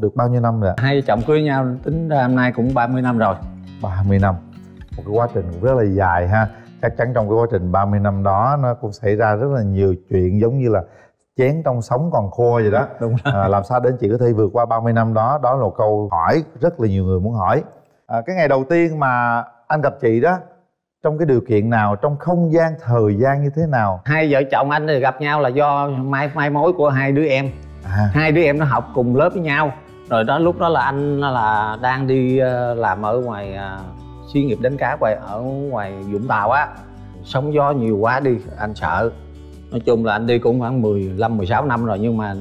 được bao nhiêu năm rồi hai vợ chồng cưới nhau tính ra hôm nay cũng 30 năm rồi. 30 năm. Một cái quá trình rất là dài ha. Chắc chắn trong cái quá trình 30 năm đó nó cũng xảy ra rất là nhiều chuyện giống như là chén trong sống còn khô vậy đó. Đúng rồi. à, làm sao đến chị có thể vượt qua 30 năm đó? Đó là một câu hỏi rất là nhiều người muốn hỏi. À, cái ngày đầu tiên mà anh gặp chị đó trong cái điều kiện nào trong không gian thời gian như thế nào? Hai vợ chồng anh thì gặp nhau là do mai mai mối của hai đứa em à, hai đứa em nó học cùng lớp với nhau. Rồi đó lúc đó là anh là đang đi ờ, làm ở ngoài ờ, xí nghiệp đánh cá ngoài ở ngoài vũng tàu á. Sóng gió nhiều quá đi anh sợ. Nói chung là anh đi cũng khoảng 15 16 năm rồi nhưng mà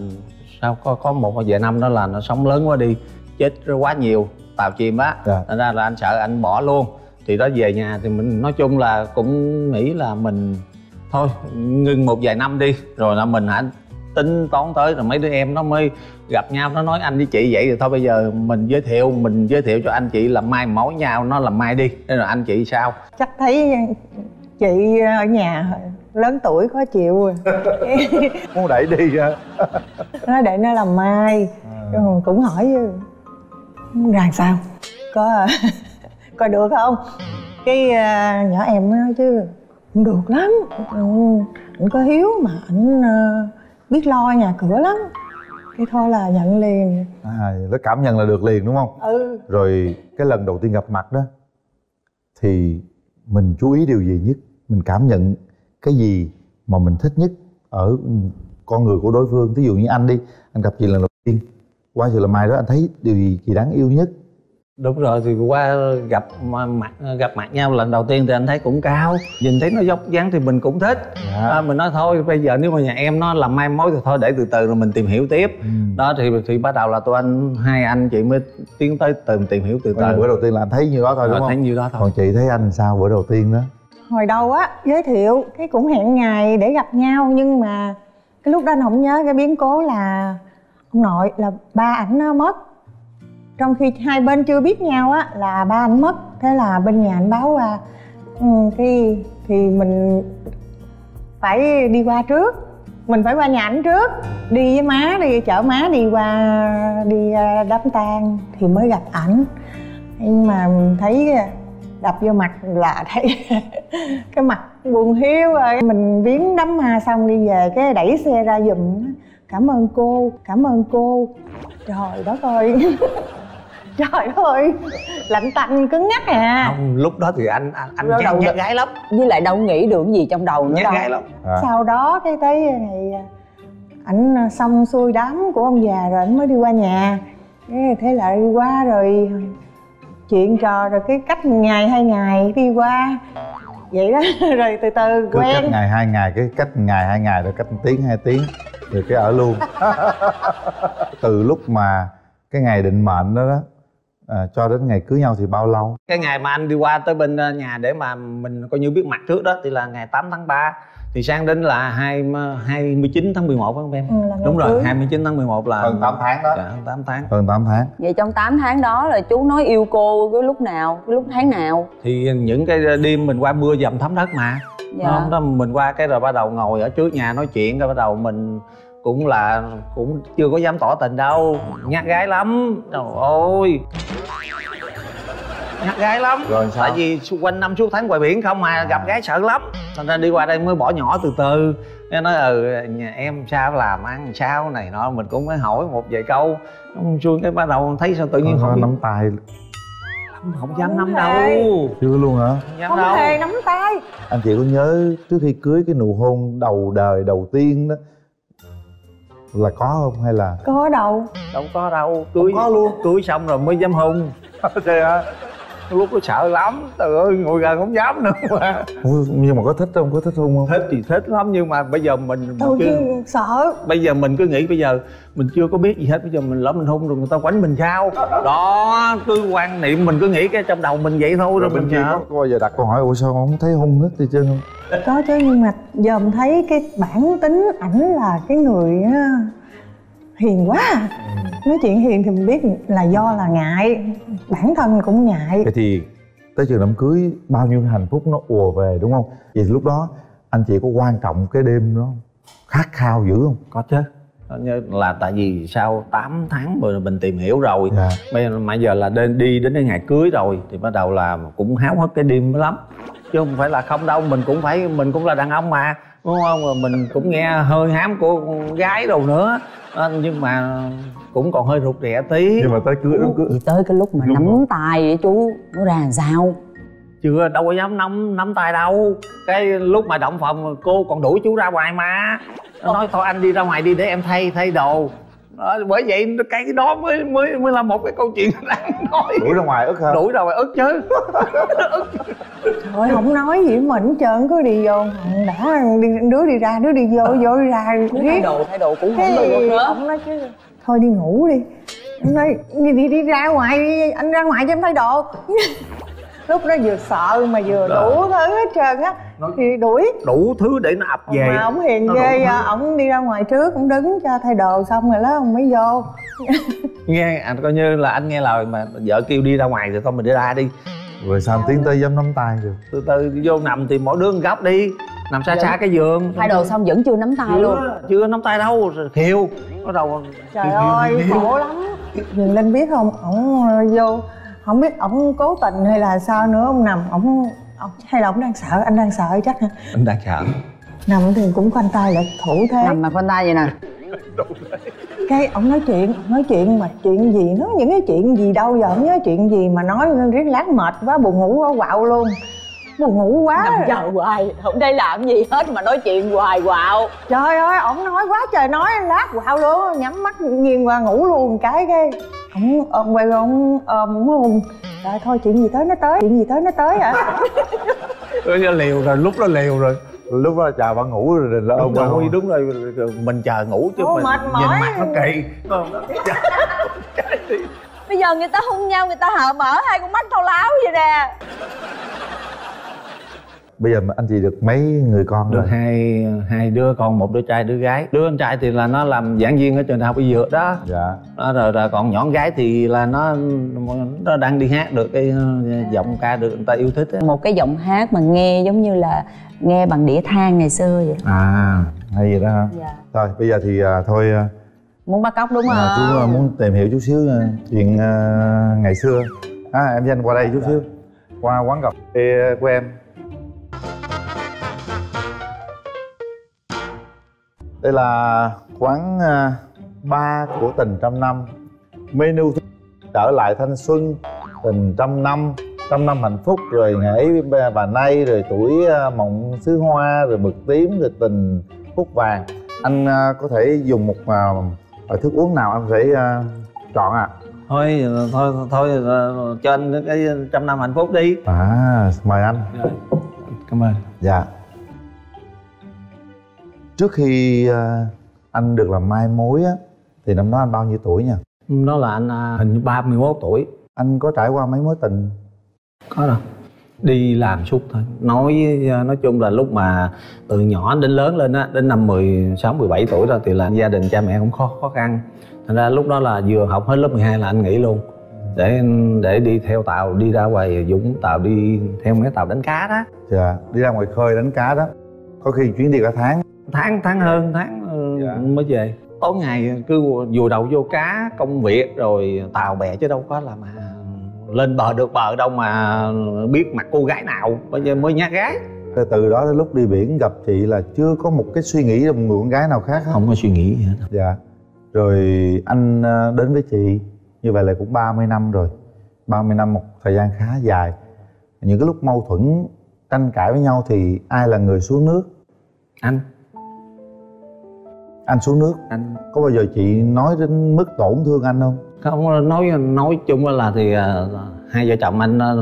sao có có một vài năm đó là nó sóng lớn quá đi chết quá nhiều tàu chìm á. Dạ. thành ra là anh sợ anh bỏ luôn. Thì đó về nhà thì mình nói chung là cũng nghĩ là mình thôi ngưng một vài năm đi rồi là mình hãy tính toán tới rồi mấy đứa em nó mới gặp nhau nó nói anh với chị vậy rồi thôi bây giờ mình giới thiệu mình giới thiệu cho anh chị là mai mối nhau nó là mai đi. Thế rồi anh chị sao? Chắc thấy chị ở nhà lớn tuổi khó chịu rồi. Muốn đẩy đi ha nó để nó làm mai. À, cũng hỏi rằng sao? Có có được không? Cái à, nhỏ em nó nói chứ không được lắm. Anh có hiếu mà anh à, biết lo nhà cửa lắm. Cái thôi là nhận liền. À, nó cảm nhận là được liền đúng không? Ừ. Rồi cái lần đầu tiên gặp mặt đó thì mình chú ý điều gì nhất? Mình cảm nhận cái gì mà mình thích nhất ở con người của đối phương? Ví dụ như anh đi anh gặp chị lần đầu tiên qua sự là mai đó anh thấy điều gì chị đáng yêu nhất đúng rồi thì qua gặp mà- mặt gặp mặt nhau lần đầu tiên thì anh thấy cũng cao. Nhìn thấy nó dốc dáng thì mình cũng thích. Dạ. à, mình nói thôi bây giờ nếu mà nhà em nó làm mai mối thì thôi để từ từ rồi mình tìm hiểu tiếp. Ừ. đó thì thì bắt đầu là tụi anh hai anh chị mới tiến tới tìm tìm hiểu từ từ. bữa đầu tiên là anh thấy như đó thôi đúng rồi không? thấy nhiêu đó thôi. Còn chị thấy anh sao bữa đầu tiên đó? Hồi đầu á giới thiệu cái cũng hẹn ngày để gặp nhau nhưng mà cái lúc đó anh không nhớ cái biến cố là ông nội là ba ảnh nó mất trong khi hai bên chưa biết nhau á là ba ảnh mất. Thế là bên nhà anh báo qua ừ, thì thì mình phải đi qua trước. Mình phải qua nhà ảnh trước. Đi với má đi chở má đi qua đi à, đám tang thì mới gặp ảnh. Nhưng mà thấy à, đập vô mặt là thấy cái mặt buồn hiu rồi mình viếng đám ma xong đi về cái đẩy xe ra giùm cảm ơn cô cảm ơn cô. Trời đất ơi. trời ơi lạnh tanh cứng nhắc à. Không lúc đó thì anh anh, anh nhát, gái lắm. Với lại đâu nghĩ được gì trong đầu nữa nhát đâu. gái lắm. À. sau đó cái tới ngày ảnh xong xuôi đám của ông già rồi ảnh mới đi qua nhà. Thế là đi qua rồi chuyện trò rồi cái cách một ngày hai ngày đi qua. Vậy đó rồi từ từ cứ cách quen ngày hai ngày cái cách ngày hai ngày rồi cách một tiếng hai tiếng rồi cái ở luôn. Từ lúc mà cái ngày định mệnh đó đó à, cho đến ngày cưới nhau thì bao lâu? Cái ngày mà anh đi qua tới bên ờ, nhà để mà mình coi như biết mặt trước đó thì là ngày 8 tháng 3 thì sang đến là hai 29 tháng 11 phải không em? Ừ, đúng rồi cưới. 29 tháng 11 là hơn 8 tháng đó. Dạ, hơn 8 tháng. Hơn 8 tháng. Vậy trong 8 tháng đó là chú nói yêu cô cái lúc nào cái lúc tháng nào? Thì những cái đêm mình qua mưa dầm thấm đất mà. Dạ. Không đó mình qua cái rồi bắt đầu ngồi ở trước nhà nói chuyện cái bắt đầu mình cũng là cũng chưa có dám tỏ tình đâu. Nhát gái lắm. Trời ơi. Nhát gái lắm. Rồi sao? Tại vì xung quanh năm suốt tháng ngoài biển không mà gặp gái sợ lắm. Thành ra đi qua đây mới bỏ nhỏ từ từ. Nó nói ừ nhà em sao làm ăn sao? Này nọ. Mình cũng mới hỏi một vài câu. Không xuôi cái bắt đầu thấy sao tự nhiên Có không nắm tay. Không dám nắm đâu. chưa luôn hả? Không dám không đâu. hề nắm tay. Anh chị có nhớ trước khi cưới cái nụ hôn đầu đời đầu tiên đó là có không hay là có đâu. Đâu có đâu cưới Không có luôn. cưới xong rồi mới dám hôn. Thế hả lúc đó sợ lắm. Trời ơi ngồi gần không dám nữa mà. Ủa, nhưng mà có thích không? Có thích hôn không? Thích thì thích lắm nhưng mà bây giờ mình, chưa chứ sợ. Bây giờ mình cứ nghĩ bây giờ mình chưa có biết gì hết. Bây giờ mình lỡ mình hôn rồi người ta quánh mình sao? Đó cứ quan niệm mình cứ nghĩ cái trong đầu mình vậy thôi rồi, rồi mình sợ. có, có bao giờ đặt câu hỏi ủa sao không thấy hôn hết đi trơn không có chứ nhưng mà giờ mình thấy cái bản tính ảnh là cái người á, hiền quá. À. nói chuyện hiền thì mình biết là do là ngại bản thân cũng ngại. Vậy thì tới trường đám cưới bao nhiêu hạnh phúc nó ùa về đúng không? Vậy thì lúc đó anh chị có quan trọng cái đêm đó không? Khát khao dữ không? Có chứ. Là tại vì sau 8 tháng rồi mình tìm hiểu rồi dạ. bây giờ mà giờ là đến đi đến cái ngày cưới rồi thì bắt đầu là cũng háo hức cái đêm lắm. Chứ không phải là không đâu mình cũng phải mình cũng là đàn ông mà đúng không? Mà mình cũng nghe hơi hám của con gái đâu nữa. Ờ, nhưng mà cũng còn hơi rụt rè tí. Nhưng mà tới cưới đám cưới Thì tới cái lúc mà Đúng nắm rồi. tay vậy chú nó ra làm sao? Chưa đâu có dám nắm nắm tay đâu. Cái lúc mà động phòng cô còn đuổi chú ra ngoài mà. Nó nói thôi anh đi ra ngoài đi để em thay thay đồ đó, bởi vậy cái đó mới mới mới là một cái câu chuyện đáng nói. Đuổi ra ngoài ức hả? Đuổi ra ngoài ức chứ Trời không nói gì với mình hết trơn cứ đi vô. Đã đi, đứa đi ra đứa đi vô vô đi ra. Thay riết đồ thay đồ cũng không được nữa. ông nói chứ thôi đi ngủ đi. Em nói đi, đi đi ra ngoài đi anh ra ngoài cho em thay đồ lúc đó vừa sợ mà vừa đủ thứ hết trơn á. Thì đuổi. đủ thứ để nó ập về. Mà ông hiền ghê đủ à, ổng đi ra ngoài trước ông đứng cho thay đồ xong rồi đó ông mới vô. Nghe anh coi như là anh nghe lời mà vợ kêu đi ra ngoài thì thôi mình đi ra đi. Rồi sao tiến tới dám nắm tay được từ từ vô nằm thì mỗi đứa một góc đi. Nằm xa xa cái giường. thay đồ xong vẫn chưa nắm tay luôn. chưa chưa nắm tay đâu rồi khiêu bắt đầu trời khiêu, ơi khổ lắm. Dừng Linh biết không? Ổng vô không biết ổng cố tình hay là sao nữa ông nằm ổng ổng- hay là ổng đang sợ anh đang sợ chắc hả? Anh đang sợ. Nằm thì cũng khoanh tay lại thủ thế. Nằm mà khoanh tay vậy nè. Cái ông nói chuyện ông nói chuyện mà chuyện gì nói những cái chuyện gì đâu giờ không nhớ chuyện gì mà nói riết lát mệt quá buồn ngủ quá quạo luôn buồn ngủ quá. Nằm chờ hoài không đây làm gì hết mà nói chuyện hoài quạo. Trời ơi ổng nói quá trời nói lát quạo luôn nhắm mắt nghiêng qua ngủ luôn. Cái cái ổng ôm quay ông ôm hùng trời thôi chuyện gì tới nó tới chuyện gì tới nó tới hả? Rồi nó liều rồi lúc đó liều rồi. Lúc đó chào bạn ngủ rồi là ôm đúng rồi đúng rồi. Rồi mình chờ ngủ chứ Ô, mình mệt nhìn mỏi. mặt nó kỳ. Bây giờ người ta hôn nhau người ta hở mở hai con mắt thao láo vậy nè bây giờ mà anh chị được mấy người con được rồi? hai hai đứa con một đứa trai đứa gái. Đứa anh trai thì là nó làm giảng viên ở trường đại học y dược đó. Dạ. Đó, rồi, rồi còn nhỏ gái thì là nó nó đang đi hát được cái ờ, giọng ca được người ta yêu thích á. một cái giọng hát mà nghe giống như là nghe bằng đĩa than ngày xưa vậy. À. Hay vậy đó hả? Dạ. thôi bây giờ thì à, thôi à, muốn bắt cóc đúng không? à, chú à, muốn tìm hiểu chút xíu à, chuyện à, ngày xưa. À, em danh qua đây chút xíu. Qua quán cà phê của em đây là quán à, ba của tình trăm năm. Menu trở lại thanh xuân tình trăm năm. Trăm năm hạnh phúc rồi ngày bà, bà nay rồi tuổi à, mộng xứ hoa rồi mực tím rồi tình phúc vàng. Anh à, có thể dùng một à, loại thức uống nào anh phải à, chọn ạ? Thôi thôi thôi ờ, cho anh cái trăm năm hạnh phúc đi. À mời anh. Rồi, cảm ơn. Dạ trước khi à, anh được làm mai mối á thì năm đó anh bao nhiêu tuổi nha? Đó là anh à, hình như 31 tuổi. Anh có trải qua mấy mối tình? Có đâu. Đi làm suốt thôi. Nói nói chung là lúc mà từ nhỏ đến lớn lên á đến năm 16 17 tuổi rồi thì là gia đình cha mẹ cũng khó khó khăn. Thành ra lúc đó là vừa học hết lớp 12 là anh nghỉ luôn. Để để đi theo tàu đi ra ngoài Vũng Tàu đi theo mấy tàu đánh cá đó. Dạ đi ra ngoài khơi đánh cá đó. Có khi chuyến đi cả tháng tháng tháng hơn tháng ừ, Dạ. mới về. Tối ngày cứ vùi đầu vô cá công việc rồi tàu bè chứ đâu có là mà lên bờ được bờ đâu mà biết mặt cô gái nào bây giờ mới nhát gái. Từ- từ đó đến lúc đi biển gặp chị là chưa có một cái suy nghĩ một người con gái nào khác hết. Không có suy nghĩ gì hết. Dạ. Rồi anh à, đến với chị như vậy là cũng 30 năm rồi. 30 năm một thời gian khá dài. Những cái lúc mâu thuẫn tranh cãi với nhau thì ai là người xuống nước? Anh anh xuống nước. Anh có bao giờ chị nói đến mức tổn thương anh không? Không nói nói chung là thì à, hai vợ chồng anh à,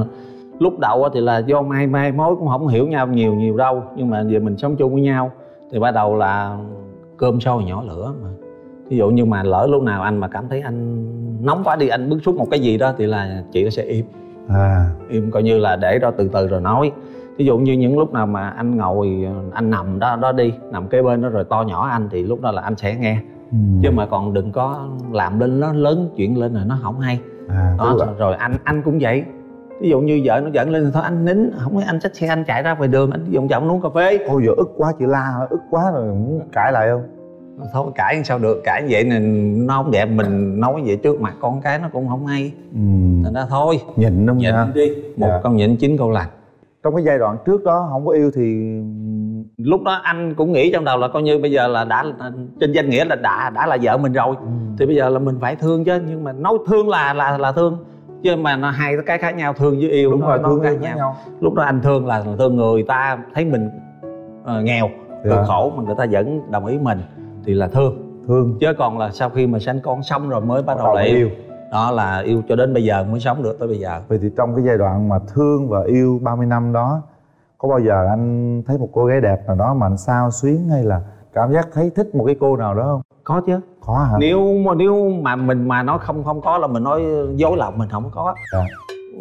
lúc đầu thì là do mai mai mối cũng không hiểu nhau nhiều nhiều đâu. Nhưng mà giờ mình sống chung với nhau thì bắt đầu là cơm sôi nhỏ lửa mà. Ví dụ như mà lỡ lúc nào anh mà cảm thấy anh nóng quá đi anh bức xúc một cái gì đó thì là chị nó sẽ im. À. Im coi như là để đó từ từ rồi nói ví dụ như những lúc nào mà anh ngồi anh nằm đó đó đi nằm kế bên đó rồi to nhỏ anh thì lúc đó là anh sẽ nghe. Ừ. chứ mà còn đừng có làm lên nó lớn chuyện lên rồi nó không hay. À, đó là- rồi anh anh cũng vậy. Ví dụ như vợ nó giận lên thì thôi anh nín không anh xách xe anh chạy ra ngoài đường anh dụ chồng uống cà phê. Ôi giờ ức quá chị la ức quá rồi muốn cãi lại không? Thôi cãi sao được cãi vậy này nó không đẹp mình nói vậy trước mặt con cái nó cũng không hay. Ừ. nên ra thôi nhịn đúng nhịn không đi một Dạ. con nhịn chín câu lành trong cái giai đoạn trước đó không có yêu thì lúc đó anh cũng nghĩ trong đầu là coi như bây giờ là đã trên danh nghĩa là đã đã là vợ mình rồi. Thì bây giờ là mình phải thương chứ nhưng mà nói thương là là là thương. Chứ mà nó hai cái khác nhau thương với yêu đúng nó, rồi nó thương khác với nhau. lúc đó anh thương là thương người ta thấy mình ờ, nghèo Dạ. cực khổ mà người ta vẫn đồng ý mình thì là thương. Thương. Chứ còn là sau khi mà sanh con xong rồi mới bắt đầu yêu. yêu đó là yêu cho đến bây giờ mới sống được tới bây giờ. Vậy thì trong cái giai đoạn mà thương và yêu 30 năm đó có bao giờ anh thấy một cô gái đẹp nào đó mà anh sao xuyến hay là cảm giác thấy thích một cái cô nào đó không? Có chứ. Có hả? Nếu mà nếu mà mình mà nói không không có là mình nói dối lòng mình không có. Dạ.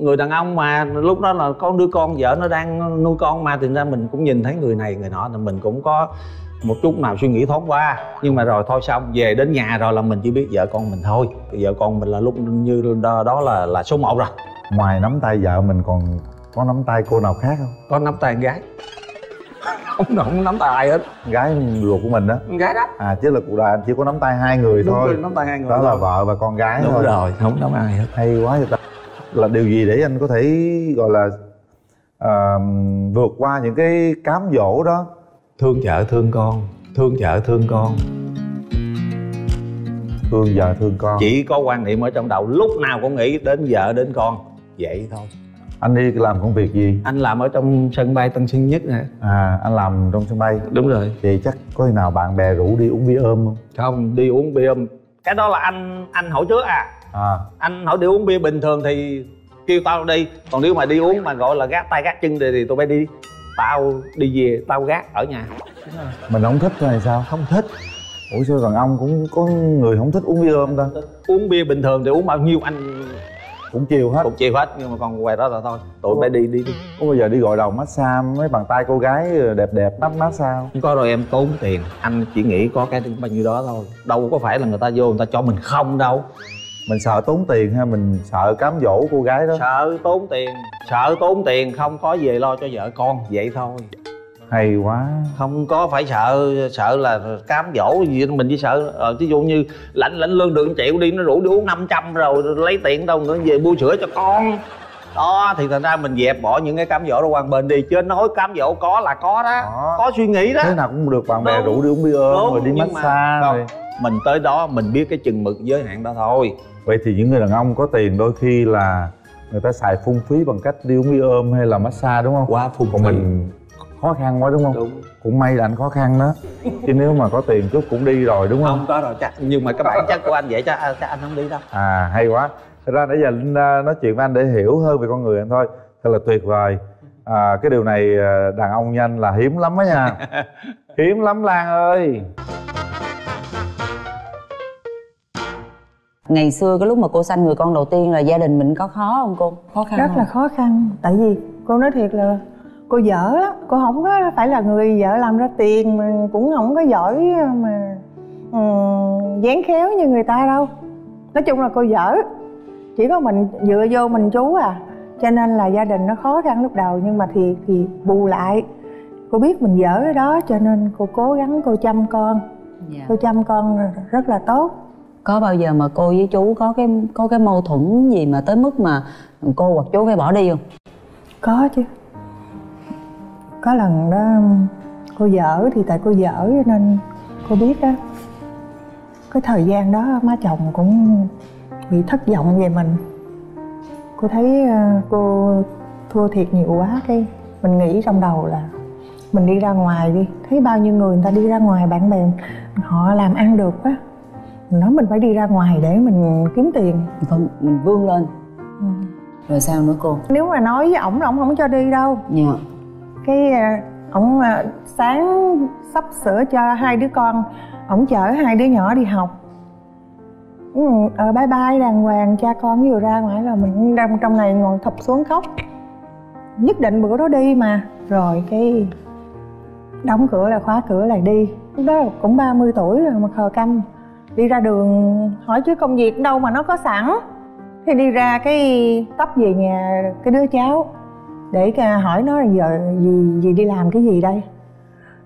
người đàn ông mà lúc đó là con đứa con vợ nó đang nuôi con mà thì ra mình cũng nhìn thấy người này người nọ thì mình cũng có một chút nào suy nghĩ thoáng qua. Nhưng mà rồi thôi xong về đến nhà rồi là mình chỉ biết vợ con mình thôi. Vợ con mình là lúc như đó, đó là là số 1 rồi. Ngoài nắm tay vợ mình còn có nắm tay cô nào khác không? Có nắm tay con gái không không nắm tay ai hết. Gái ruột của mình đó con gái đó. À chứ là cuộc đời anh chỉ có nắm tay hai người đúng thôi. rồi nắm tay hai người đó là thôi. vợ và con gái đúng thôi. rồi không nắm ai hết. Hay quá vậy ta. Là điều gì để anh có thể gọi là à, vượt qua những cái cám dỗ đó thương vợ thương con thương vợ thương con. Thương vợ thương con. Chỉ có quan niệm ở trong đầu lúc nào cũng nghĩ đến vợ đến con. Vậy thôi. Anh đi làm công việc gì? Anh làm ở trong sân bay tân sơn nhất nè. À anh làm trong sân bay. Đúng rồi. Vậy chắc có khi nào bạn bè rủ đi uống bia ôm không? Không đi uống bia cái đó là anh anh hỏi trước à. À. Anh hỏi đi uống bia bình thường thì kêu tao đi. Còn nếu mà đi uống mà gọi là gác tay gác chân thì, thì tụi bay đi tao đi về tao gác ở nhà. Mình không thích hay sao? Không thích. Ủa sao đàn ông cũng có người không thích uống bia ôm ta? Uống bia bình thường thì uống bao nhiêu anh cũng chiều hết. Cũng chịu hết nhưng mà còn ngoài đó là thôi. Tụi bay đi đi đi. Có bao giờ đi gọi đầu massage mấy bàn tay cô gái đẹp đẹp mát mát sao? Không có rồi em tốn tiền. Anh chỉ nghĩ có cái bao nhiêu đó thôi. Đâu có phải là người ta vô người ta cho mình không đâu mình sợ tốn tiền hay mình sợ cám dỗ cô gái đó. Sợ tốn tiền sợ tốn tiền không có về lo cho vợ con vậy thôi. Hay quá. Không có phải sợ sợ là cám dỗ gì mình chỉ sợ ờ, ví dụ như lãnh lãnh lương được triệu đi nó rủ đi uống 500 rồi lấy tiền đâu nữa về mua sữa cho con. Đó thì thành ra mình dẹp bỏ những cái cám dỗ đó qua một bên đi chứ nói cám dỗ có là có đó Có. có suy nghĩ đó. Thế nào cũng được bạn bè Đúng. rủ đi uống bia ôm rồi đi massage. rồi mình tới đó mình biết cái chừng mực giới hạn đó thôi vậy thì những người đàn ông có tiền đôi khi là người ta xài phung phí bằng cách đi uống bia ôm hay là massage đúng không? Quá phung còn mình khó khăn quá đúng không? Đúng. Cũng may là anh khó khăn đó. Chứ nếu mà có tiền chút cũng đi rồi đúng không? Không có rồi chắc nhưng mà cái bản chất của anh vậy chắc, chắc anh không đi đâu. À hay quá. Thật ra nãy giờ linh nói chuyện với anh để hiểu hơn về con người anh thôi. Thật là tuyệt vời. À, cái điều này à, đàn ông như anh là hiếm lắm á nha. Hiếm lắm lan ơi ngày xưa cái lúc mà cô sanh người con đầu tiên là gia đình mình có khó không cô? Khó khăn rất không? là khó khăn. Tại vì cô nói thiệt là cô dở lắm. Cô không có phải là người vợ làm ra tiền mà cũng không có giỏi mà um, dán khéo như người ta đâu. Nói chung là cô dở. Chỉ có mình dựa vô mình chú à. Cho nên là gia đình nó khó khăn lúc đầu nhưng mà thì thì bù lại. Cô biết mình dở cái đó cho nên cô cố gắng cô chăm con. Dạ. cô chăm con rất là tốt có bao giờ mà cô với chú có cái có cái mâu thuẫn gì mà tới mức mà cô hoặc chú phải bỏ đi không? Có chứ. Có lần đó, cô dở thì tại cô dở cho nên cô biết đó. Cái thời gian đó, má chồng cũng bị thất vọng về mình. Cô thấy ờ, cô thua thiệt nhiều quá cái mình nghĩ trong đầu là mình đi ra ngoài đi. Thấy bao nhiêu người người ta đi ra ngoài bạn bè, họ làm ăn được á mình nói mình phải đi ra ngoài để mình kiếm tiền. Vâng, mình vươn lên. Ừ. rồi sao nữa cô? Nếu mà nói với ổng là ổng không cho đi đâu. Dạ. Cái à, ổng à, sáng sắp sửa cho hai đứa con ổng chở hai đứa nhỏ đi học. Ừ, ờ bye bye đàng hoàng cha con vừa ra ngoài là mình đang trong này ngồi thụp xuống khóc. Nhất định bữa đó đi mà. Rồi cái đóng cửa là khóa cửa lại đi. Lúc đó cũng 30 tuổi rồi mà khờ câm đi ra đường hỏi chứ công việc đâu mà nó có sẵn. Thì đi ra cái tấp về nhà cái đứa cháu để hỏi nó là giờ gì gì đi làm cái gì đây?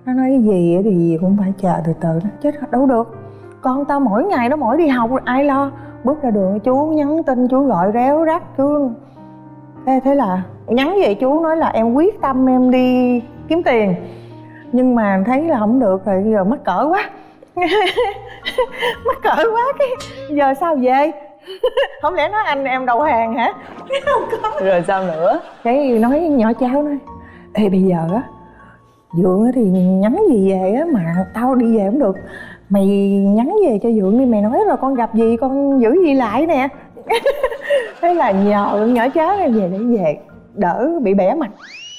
Nó nói cái gì thì gì cũng phải chờ từ từ đó chết đâu được. Con tao mỗi ngày nó mỗi đi học rồi ai lo? Bước ra đường chú nhắn tin chú gọi réo rắt chú thế, thế là nhắn về chú nói là em quyết tâm em đi kiếm tiền. Nhưng mà thấy là không được rồi giờ mắc cỡ quá. mắc cỡ quá cái. Giờ sao về không lẽ nói anh em đầu hàng hả? Không có. Rồi sao nữa? Cái nói nhỏ cháu nói. Ê bây giờ á dượng á thì nhắn gì về á mà tao đi về không được. Mày nhắn về cho dượng đi mày nói là con gặp gì con giữ gì lại nè. Thế là nhờ nhỏ cháu về để về đỡ bị bẻ mặt.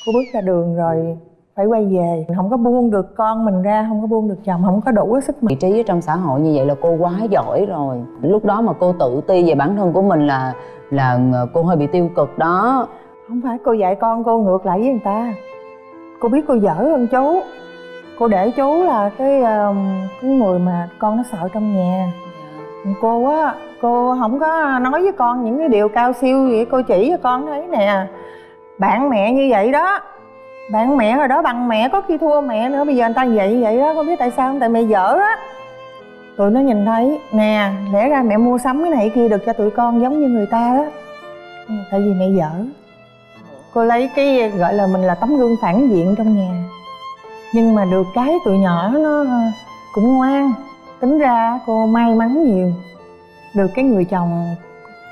Cô bước ra đường rồi phải quay về. Không có buông được con mình ra không có buông được chồng không có đủ sức vị trí ở trong xã hội như vậy là cô quá giỏi rồi. Lúc đó mà cô tự ti về bản thân của mình là là cô hơi bị tiêu cực đó. Không phải cô dạy con cô ngược lại với người ta. Cô biết cô dở hơn chú. Cô để chú là cái cái người mà con nó sợ trong nhà. Cô á cô không có nói với con những cái điều cao siêu gì cô chỉ cho con thấy nè. Bạn mẹ như vậy đó bạn mẹ hồi đó bằng mẹ có khi thua mẹ nữa bây giờ người ta vậy vậy đó con biết tại sao không tại mẹ dở á. Tụi nó nhìn thấy nè lẽ ra mẹ mua sắm cái này kia được cho tụi con giống như người ta đó. Ừ, tại vì mẹ dở. Cô lấy cái gọi là mình là tấm gương phản diện trong nhà. Nhưng mà được cái tụi nhỏ nó cũng ngoan. Tính ra cô may mắn nhiều. Được cái người chồng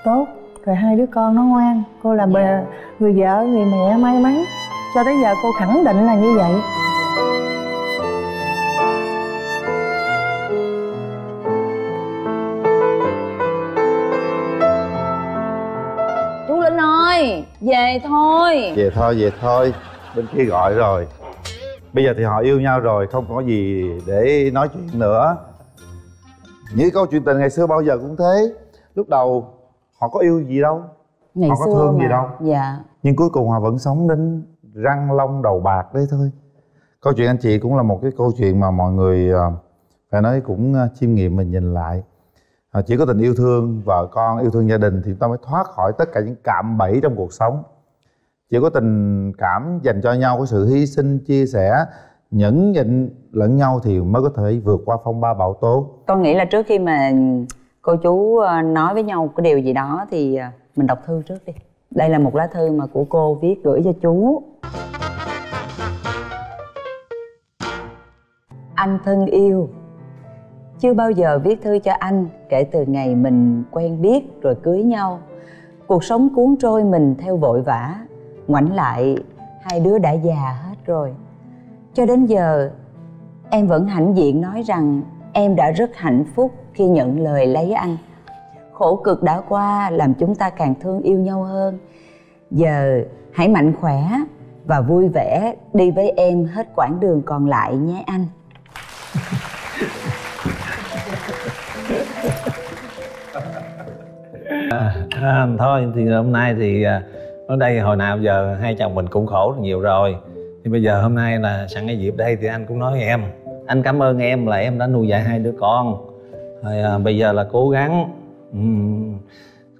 tốt rồi hai đứa con nó ngoan. Cô là yeah. người vợ người mẹ may mắn cho tới giờ cô khẳng định là như vậy. Chú linh ơi về thôi. Về thôi về thôi. Bên kia gọi rồi. Bây giờ thì họ yêu nhau rồi không có gì để nói chuyện nữa. Những câu chuyện tình ngày xưa bao giờ cũng thế. Lúc đầu họ có yêu gì đâu? Ngày họ xưa có thương mà. gì đâu? Dạ. Nhưng cuối cùng họ vẫn sống đến răng long đầu bạc đấy thôi. Câu chuyện anh chị cũng là một cái câu chuyện mà mọi người à, phải nói cũng à, chiêm nghiệm mình nhìn lại. À, chỉ có tình yêu thương, vợ con, yêu thương gia đình thì chúng ta mới thoát khỏi tất cả những cạm bẫy trong cuộc sống. Chỉ có tình cảm dành cho nhau, có sự hy sinh, chia sẻ, nhẫn nhịn lẫn nhau thì mới có thể vượt qua phong ba bão tố. Con nghĩ là trước khi mà cô chú nói với nhau cái điều gì đó thì mình đọc thư trước đi. Đây là một lá thư mà của cô viết gửi cho chú. Anh thân yêu. Chưa bao giờ viết thư cho anh kể từ ngày mình quen biết rồi cưới nhau. Cuộc sống cuốn trôi mình theo vội vã, ngoảnh lại, hai đứa đã già hết rồi. Cho đến giờ, em vẫn hãnh diện nói rằng em đã rất hạnh phúc khi nhận lời lấy anh. Khổ cực đã qua, làm chúng ta càng thương yêu nhau hơn. Giờ, hãy mạnh khỏe và vui vẻ đi với em hết quãng đường còn lại nhé anh à, à, thôi thì hôm nay thì à, ở đây hồi nào giờ hai chồng mình cũng khổ nhiều rồi. Thì bây giờ hôm nay là sẵn cái dịp đây thì anh cũng nói em. Anh cảm ơn em là em đã nuôi dạy hai đứa con. Rồi à, bây giờ là cố gắng uhm,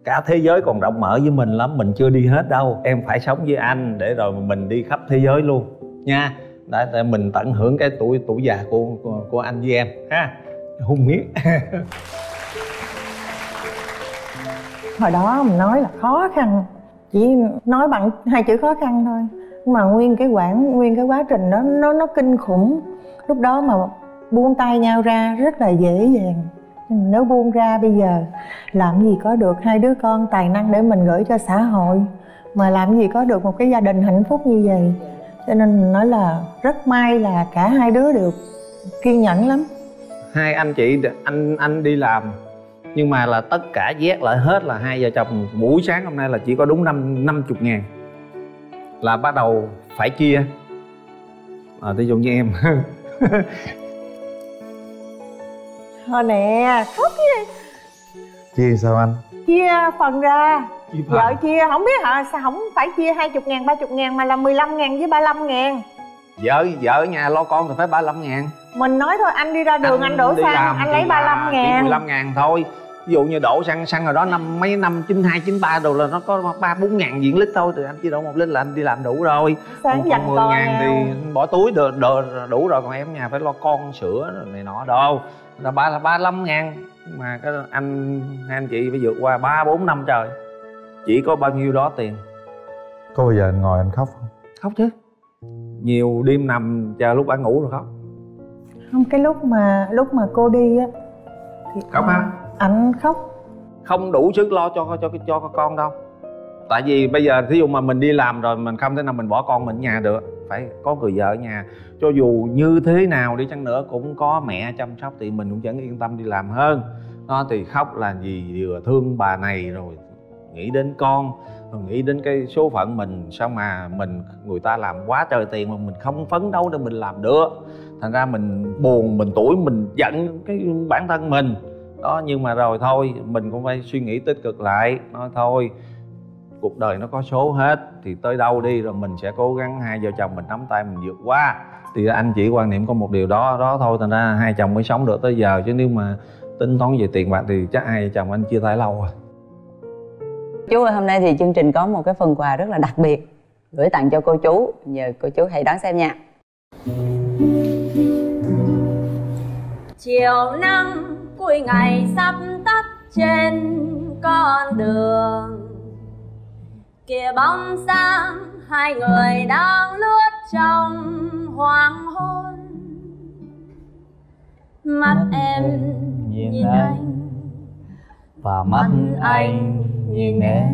cả thế giới còn rộng mở với mình lắm mình chưa đi hết đâu. Em phải sống với anh để rồi mình đi khắp thế giới luôn. Nha để, để mình tận hưởng cái tuổi tuổi già của, của của anh với em ha. Hung hiếp hồi đó mình nói là khó khăn chỉ nói bằng hai chữ khó khăn thôi. Mà nguyên cái quãng nguyên cái quá trình đó nó nó kinh khủng. Lúc đó mà buông tay nhau ra rất là dễ dàng. Nếu buông ra bây giờ làm gì có được hai đứa con tài năng để mình gửi cho xã hội? Mà làm gì có được một cái gia đình hạnh phúc như vậy? Cho nên mình nói là rất may là cả hai đứa đều kiên nhẫn lắm. Hai anh chị anh anh đi làm nhưng mà là tất cả vét lại hết là hai vợ chồng buổi sáng hôm nay là chỉ có đúng năm năm chục ngàn. Là bắt đầu phải chia. À, ví dụ như em. Thôi nè chia sao anh? Chia phần ra. Vợ chia không biết hả? Sao không phải chia hai chục ngàn ba chục ngàn mà là 15 ngàn với 35 ngàn? Vợ vợ ở nhà lo con thì phải 35 ngàn. Mình nói thôi anh đi ra đường anh, anh đổ xăng làm anh lấy thì 35 là ngàn. chỉ 15 ngàn thôi. Ví dụ như đổ xăng xăng rồi đó năm mấy năm chín hai chín ba đồ là nó có ba bốn ngàn diện lít thôi. Thì anh chỉ đổ một lít là anh đi làm đủ rồi. Sáng còn con ngàn thì bỏ túi đồ, đồ, đủ rồi còn em nhà phải lo con sữa rồi này nọ đồ là ba là ba mươi ngàn. Mà cái anh hai anh chị phải vượt qua ba bốn năm trời chỉ có bao nhiêu đó tiền. Có bao giờ anh ngồi anh khóc không? Khóc chứ. Nhiều đêm nằm chờ lúc bạn ngủ rồi khóc. Không cái lúc mà lúc mà cô đi á thì khóc ha anh khóc. Không đủ sức lo cho cho cho con đâu. Tại vì bây giờ thí dụ mà mình đi làm rồi mình không thể nào mình bỏ con mình ở nhà được. Phải có người vợ ở nhà. Cho dù như thế nào đi chăng nữa cũng có mẹ chăm sóc thì mình cũng vẫn yên tâm đi làm hơn. Đó thì khóc là gì vừa thương bà này rồi nghĩ đến con, rồi nghĩ đến cái số phận mình, sao mà mình, người ta làm quá trời tiền mà mình không phấn đấu để mình làm được. Thành ra mình buồn, mình tuổi mình giận cái bản thân mình. Đó, nhưng mà rồi thôi, mình cũng phải suy nghĩ tích cực lại, nói thôi, cuộc đời nó có số hết thì tới đâu đi rồi mình sẽ cố gắng hai vợ chồng mình nắm tay mình vượt qua. Thì anh chỉ quan niệm có một điều đó đó thôi, thành ra hai chồng mới sống được tới giờ. Chứ nếu mà tính toán về tiền bạc thì chắc hai vợ chồng anh chia tay lâu rồi Chú ơi hôm nay thì chương trình có một cái phần quà rất là đặc biệt gửi tặng cho cô chú. Nhờ cô chú hãy đón xem nha. Chiều nắng cuối ngày sắp tắt trên con đường. Kia bóng sáng hai người đang lướt trong hoàng hôn. Mắt em nhìn anh và mắt anh nhìn em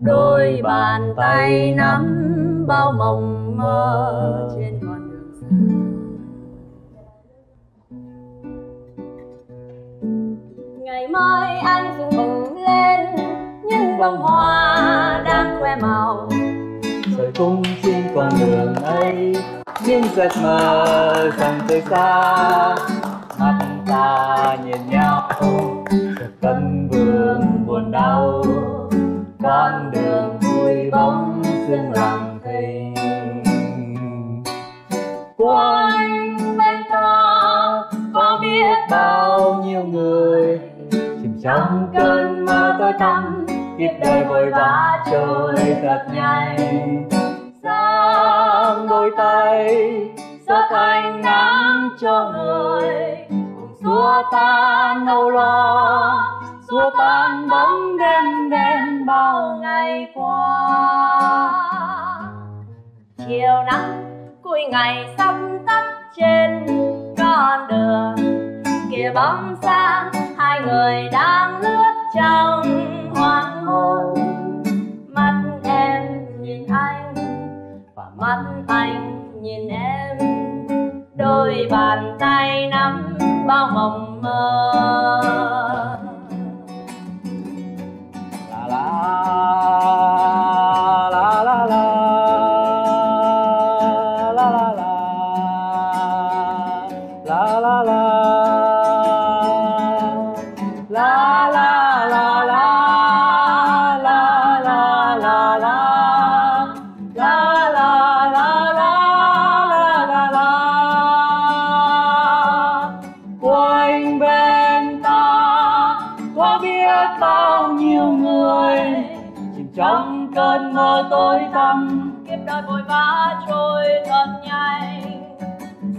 đôi bàn tay nắm bao mộng mơ trên con đường xa. Ngày mai anh rừng bừng lên, những bông hoa đang khoe màu. Rồi cũng trên con đường ấy, những giấc mơ dần từ xa. Mắt ta nhìn nhau, chợt buồn đau, con đường vui bóng dương lòng thình quanh bên ta có biết bao nhiêu người? Chìm trong cơn mơ tối tăm, kiếp đời vội vã trôi thật nhanh. Giang đôi tay rất ánh nắng cho người. Cùng xua tan âu lo xua tan bóng đêm đen bao ngày qua. Chiều nắng cuối ngày sắp tắt trên con đường kia bóng xa hai người đang lướt trong hoàng hôn. Mắt em nhìn anh và mắt anh nhìn em. Đôi bàn tay nắm bao mộng mơ. Ah. Mơ tối tăm kiếp đời vội vã trôi thật nhanh.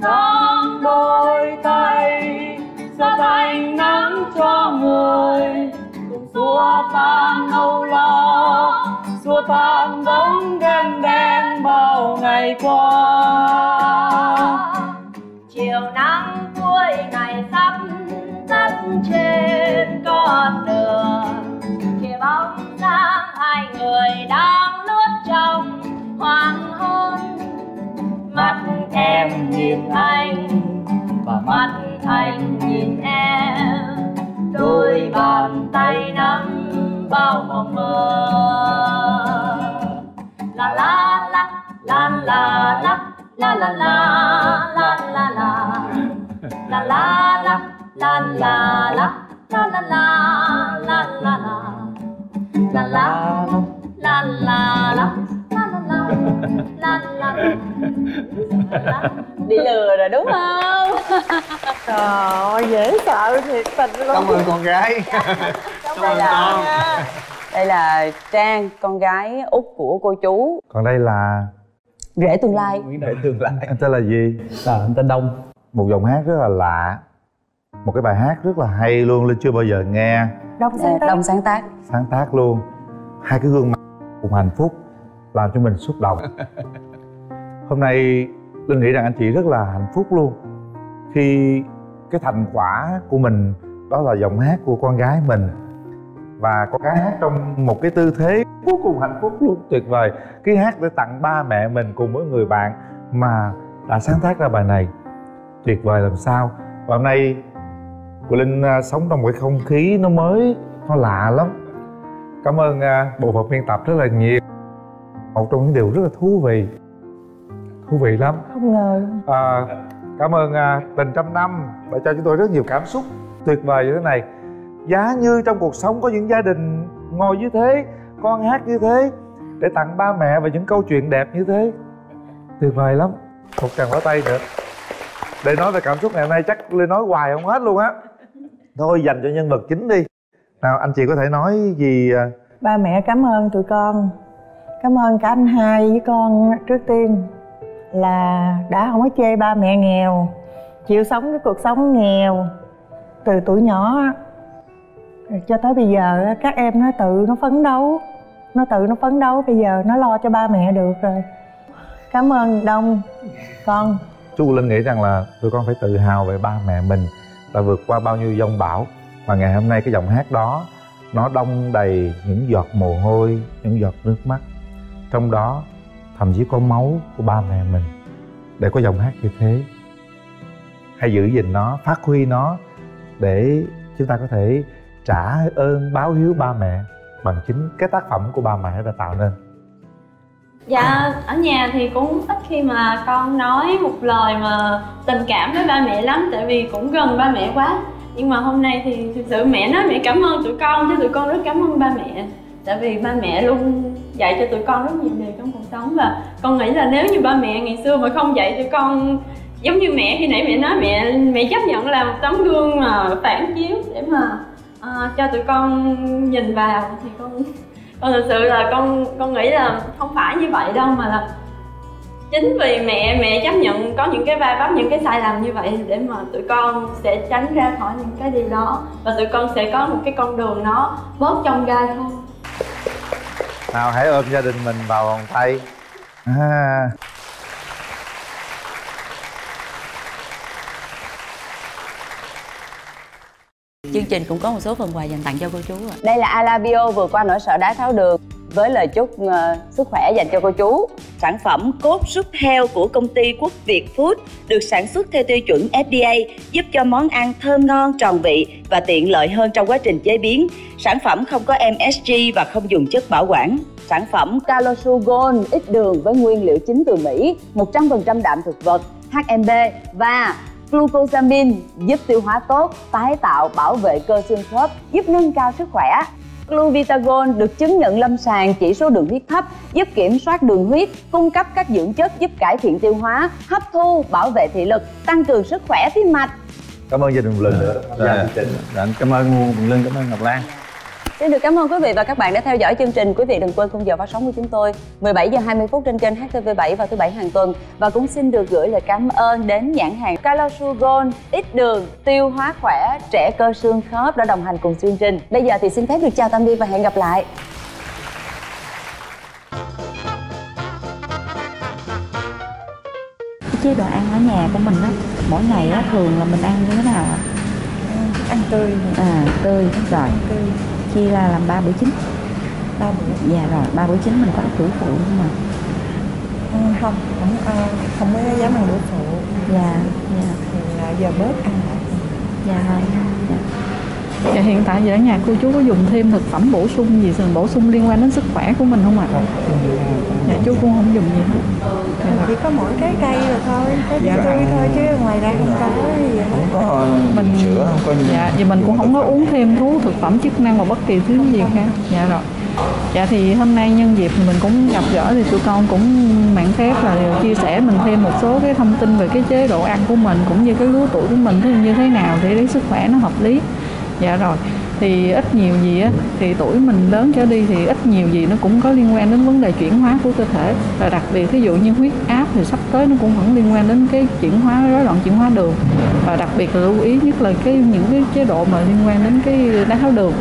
Sáng đôi tay ra tay nắng cho người. Cùng xua tan âu lo, xua tan bóng đêm đen bao ngày qua. Bàn tay nắm bao mộng mơ la la la la la la la la la la la. La la la la la la la la la la la la. La la la la la la la la la la la. Đi lừa rồi đúng không? trời ơi dễ sợ thiệt tình luôn. Cảm ơn con gái. Đây là đây là trang con gái út của cô chú. Còn đây là rể tương lai. Để tương lai. Anh tên là gì? À, anh tên đông. Một giọng hát rất là lạ. Một cái bài hát rất là hay luôn linh chưa bao giờ nghe. Đông sáng tác. Đông sáng tác. Sáng tác luôn. Hai cái gương mặt cùng hạnh phúc làm cho mình xúc động. Hôm nay linh nghĩ rằng anh chị rất là hạnh phúc luôn. Khi cái thành quả của mình đó là giọng hát của con gái mình. Và con gái hát trong một cái tư thế vô cùng hạnh phúc luôn tuyệt vời. Cái hát để tặng ba mẹ mình cùng với người bạn mà đã sáng tác ra bài này tuyệt vời làm sao. Và hôm nay của linh à, sống trong một cái không khí nó mới nó lạ lắm. Cảm ơn à, bộ phận biên tập rất là nhiều. Một trong những điều rất là thú vị. Thú vị lắm. Không ngờ. À, cảm ơn à, tình trăm năm đã cho chúng tôi rất nhiều cảm xúc tuyệt vời như thế này. Giá như trong cuộc sống có những gia đình ngồi như thế, con hát như thế, để tặng ba mẹ và những câu chuyện đẹp như thế, tuyệt vời lắm. Một tràng pháo tay nữa. Để nói về cảm xúc ngày hôm nay, chắc lên nói hoài không hết luôn á. Thôi, dành cho nhân vật chính đi. Nào, anh chị có thể nói gì à? ba mẹ cảm ơn tụi con. Cảm ơn cả anh hai với con trước tiên là đã không có chê ba mẹ nghèo, chịu sống cái cuộc sống nghèo từ tuổi nhỏ. Rồi cho tới bây giờ các em nó tự nó phấn đấu, nó tự nó phấn đấu, bây giờ nó lo cho ba mẹ được rồi. Cảm ơn đông, con. Chú linh nghĩ rằng là tụi con phải tự hào về ba mẹ mình đã vượt qua bao nhiêu dông bão. Và ngày hôm nay cái giọng hát đó, nó đông đầy những giọt mồ hôi, những giọt nước mắt. Trong đó thậm chí có máu của ba mẹ mình để có giọng hát như thế. Hãy giữ gìn nó phát huy nó để chúng ta có thể trả ơn báo hiếu ba mẹ bằng chính cái tác phẩm của ba mẹ đã tạo nên. Dạ, ở nhà thì cũng ít khi mà con nói một lời mà tình cảm với ba mẹ lắm Tại vì cũng gần ba mẹ quá. Nhưng mà hôm nay thì thực sự mẹ nói mẹ cảm ơn tụi con Chứ tụi con rất cảm ơn ba mẹ. Tại vì ba mẹ luôn dạy cho tụi con rất nhiều điều trong sống Và con nghĩ là nếu như ba mẹ ngày xưa mà không dạy cho con Giống như mẹ khi nãy mẹ nói mẹ mẹ chấp nhận là một tấm gương mà phản chiếu Để mà uh, cho tụi con nhìn vào thì con con thực sự là con con nghĩ là không phải như vậy đâu mà là chính vì mẹ mẹ chấp nhận có những cái va vấp những cái sai lầm như vậy để mà tụi con sẽ tránh ra khỏi những cái điều đó và tụi con sẽ có một cái con đường nó bớt trong gai hơn nào hãy ôm gia đình mình vào vòng tay à. Chương trình cũng có một số phần quà dành tặng cho cô chú ạ. đây là Alavio vừa qua nỗi sợ đái tháo đường với lời chúc ờ, sức khỏe dành cho cô chú Sản phẩm cốt súp heo của công ty Quốc Việt Food được sản xuất theo tiêu chuẩn FDA giúp cho món ăn thơm ngon, tròn vị và tiện lợi hơn trong quá trình chế biến. Sản phẩm không có MSG và không dùng chất bảo quản. sản phẩm Calosu Gold ít đường với nguyên liệu chính từ Mỹ 100% đạm thực vật HMB và glucosamine giúp tiêu hóa tốt, tái tạo, bảo vệ cơ xương khớp, giúp nâng cao sức khỏe. Gluvitagol được chứng nhận lâm sàng chỉ số đường huyết thấp, giúp kiểm soát đường huyết, cung cấp các dưỡng chất giúp cải thiện tiêu hóa, hấp thu, bảo vệ thị lực, tăng cường sức khỏe tim mạch. cảm ơn gia đình một lần nữa. Dạ, trình dạ, cảm ơn Quỳnh Linh, cảm ơn Ngọc Lan Xin được cảm ơn quý vị và các bạn đã theo dõi chương trình. Quý vị đừng quên khung giờ phát sóng của chúng tôi 17 giờ 20 phút trên kênh HTV7 vào thứ bảy hàng tuần và cũng xin được gửi lời cảm ơn đến nhãn hàng Calosu Gold ít đường, tiêu hóa khỏe, trẻ cơ xương khớp đã đồng hành cùng chương trình. Bây giờ thì xin phép được chào tạm biệt và hẹn gặp lại. cái chế độ ăn ở nhà của mình á mỗi ngày á thường là mình ăn như thế nào ạ ăn tươi à tươi rồi tươi chia ra làm ba bữa chính. Ba bữa dạ rồi ba bữa chính mình có tuổi phụ nhưng mà? Ừ, không không ờ, không có dám ăn bữa phụ. Dạ dạ. Thì là giờ bớt ăn lại dạ rồi dạ. Dạ, hiện tại giờ ở nhà cô chú có dùng thêm thực phẩm bổ sung gì bổ sung liên quan đến sức khỏe của mình không ạ? Dạ chú cũng không dùng gì hết. Dạ. chỉ có mỗi trái cây rồi thôi trái cây tươi thôi chứ ngoài ra không có gì hết không có Mình sữa không có gì dạ, vậy mình cũng không có uống thêm thuốc thực phẩm chức năng và bất kỳ thứ gì khác. Dạ rồi. Dạ thì hôm nay nhân dịp mình cũng gặp gỡ thì tụi con cũng mạng phép là chia sẻ mình thêm một số cái thông tin về cái chế độ ăn của mình cũng như cái lứa tuổi của mình thế như thế nào để lấy sức khỏe nó hợp lý. Dạ rồi thì ít nhiều gì á thì tuổi mình lớn trở đi thì ít nhiều gì nó cũng có liên quan đến vấn đề chuyển hóa của cơ thể. Và đặc biệt ví dụ như huyết áp thì sắp tới nó cũng vẫn liên quan đến cái chuyển hóa rối loạn chuyển hóa đường. Và đặc biệt là lưu ý nhất là cái những cái chế độ mà liên quan đến cái đái tháo đường.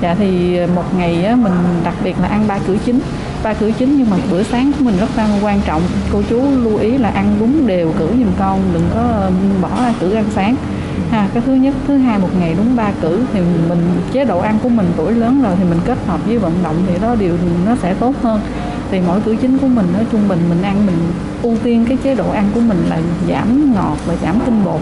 Dạ thì một ngày á, mình đặc biệt là ăn ba cử chính ba cử chính nhưng mà bữa sáng của mình rất là quan trọng. Cô chú lưu ý là ăn đúng đều cử giùm con đừng có bỏ ra cử ăn sáng ha, cái thứ nhất, thứ hai một ngày đúng ba cử thì mình, chế độ ăn của mình tuổi lớn rồi thì mình kết hợp với vận động thì đó điều nó sẽ tốt hơn. Thì mỗi cử chính của mình nói trung bình mình ăn mình ưu tiên cái chế độ ăn của mình là giảm ngọt và giảm tinh bột.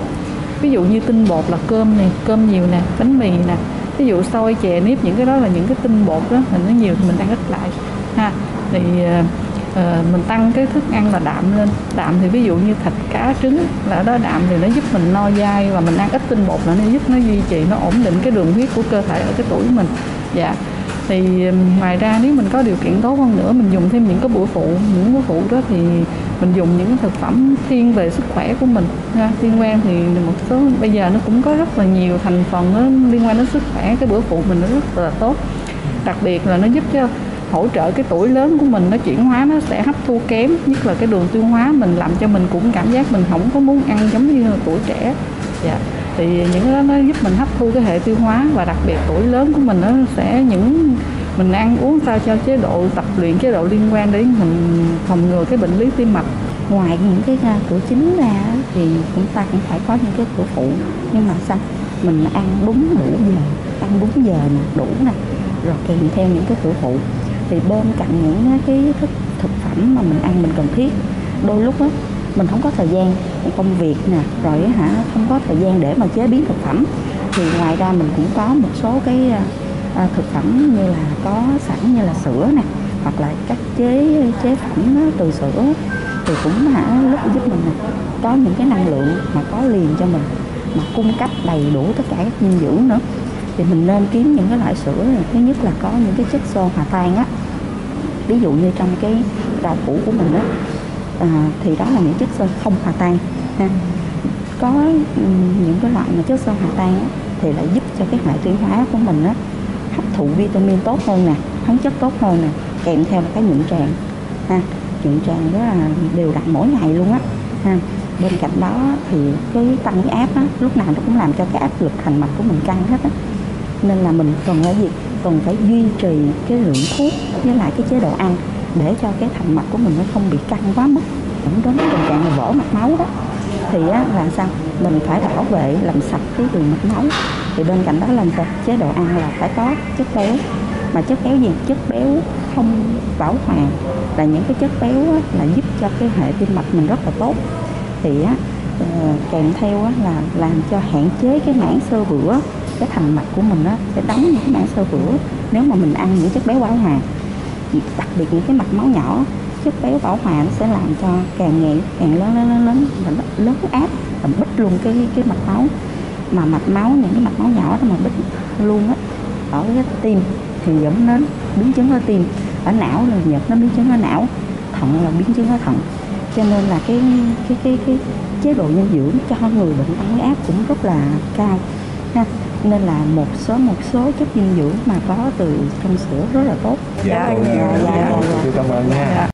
Ví dụ như tinh bột là cơm này, cơm nhiều nè, bánh mì nè. Ví dụ xôi chè nếp những cái đó là những cái tinh bột đó mình nó nhiều thì mình ăn ít lại. Ha, thì ờ, uh, mình tăng cái thức ăn là đạm lên. Đạm thì ví dụ như thịt cá trứng là đó đạm thì nó giúp mình no dai và mình ăn ít tinh bột là nó giúp nó duy trì nó ổn định cái đường huyết của cơ thể ở cái tuổi mình. Dạ. Thì ngoài ra nếu mình có điều kiện tốt hơn nữa mình dùng thêm những cái bữa phụ những bữa phụ đó thì mình dùng những cái thực phẩm thiên về sức khỏe của mình ha. liên quan thì một số bây giờ nó cũng có rất là nhiều thành phần nó liên quan đến sức khỏe cái bữa phụ mình nó rất là tốt. Đặc biệt là nó giúp cho hỗ trợ cái tuổi lớn của mình nó chuyển hóa, nó sẽ hấp thu kém, nhất là cái đường tiêu hóa mình làm cho mình cũng cảm giác mình không có muốn ăn giống như là tuổi trẻ. Dạ. Thì những cái đó nó giúp mình hấp thu cái hệ tiêu hóa và đặc biệt tuổi lớn của mình nó sẽ những, mình ăn uống sao cho chế độ tập luyện, chế độ liên quan đến mình phòng ngừa cái bệnh lý tim mạch. Ngoài những cái à, cửa chính ra thì chúng ta cũng phải có những cái cửa phụ. Nhưng mà sao? Mình ăn đúng đủ giờ, ăn đúng giờ nè, đủ nè. Rồi kèm theo những cái cửa phụ thì bên cạnh những cái thức thực phẩm mà mình ăn mình cần thiết đôi lúc á mình không có thời gian công việc nè rồi hả không có thời gian để mà chế biến thực phẩm. Thì ngoài ra mình cũng có một số cái à, à thực phẩm như là có sẵn như là sữa nè hoặc là các chế chế phẩm đó, từ sữa. Thì cũng hả lúc giúp mình có những cái năng lượng mà có liền cho mình mà cung cấp đầy đủ tất cả các dinh dưỡng nữa thì mình nên kiếm những cái loại sữa này. Thứ nhất là có những cái chất xơ hòa tan á. Ví dụ như trong cái rau củ của mình đó à, thì đó là những chất xơ không hòa tan ha. Có ừ, những cái loại mà chất xơ hòa tan á, thì lại giúp cho cái hệ tiêu hóa của mình á, hấp thụ vitamin tốt hơn nè khoáng chất tốt hơn nè kèm theo là cái nhuận tràng ha. Nhuận tràng rất là đều đặn mỗi ngày luôn á ha. Bên cạnh đó thì cái tăng huyết áp á, lúc nào nó cũng làm cho cái áp lực thành mạch của mình căng hết á nên là mình cần cái gì? Cần phải duy trì cái lượng thuốc với lại cái chế độ ăn để cho cái thành mạch của mình nó không bị căng quá mức. Dẫn đến tình trạng là vỡ mạch máu đó. Thì á, là sao? Mình phải bảo vệ làm sạch cái đường mạch máu. Thì bên cạnh đó là sao chế độ ăn là phải có chất béo. Mà chất béo gì? Chất béo không bảo hòa là những cái chất béo á, là giúp cho cái hệ tim mạch mình rất là tốt. Thì á, ờ, kèm theo á, là làm cho hạn chế cái mảng sơ vữa cái thành mạch của mình á, sẽ đóng những cái mảng sơ vữa. Nếu mà mình ăn những chất béo bão hòa đặc biệt những cái mạch máu nhỏ chất béo bão hòa nó sẽ làm cho càng ngày càng lớn lớn lớn lớn và lớn áp và bít luôn cái cái mạch máu. Mà mạch máu những cái mạch máu nhỏ đó mà bít luôn á ở cái tim thì dẫn đến biến chứng ở tim. Ở não là nhật nó biến chứng ở não thận là biến chứng ở thận. Cho nên là cái cái cái cái chế độ dinh dưỡng cho người bệnh tăng huyết áp cũng rất là cao ha nên là một số một số chất dinh dưỡng mà có từ trong sữa rất là tốt. Dạ, dạ, dạ, dạ, dạ, dạ. cảm ơn nha